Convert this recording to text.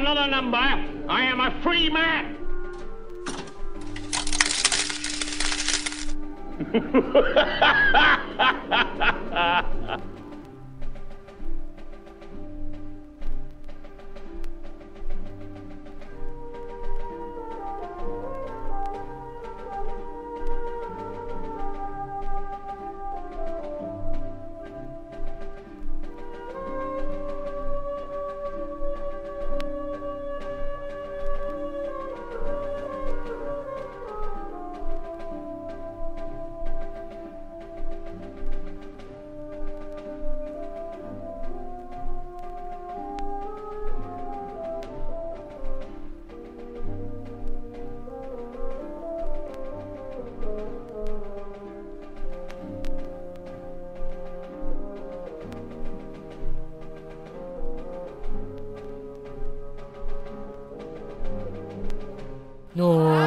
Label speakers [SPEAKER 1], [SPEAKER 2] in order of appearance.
[SPEAKER 1] another number. I am a free man.
[SPEAKER 2] No.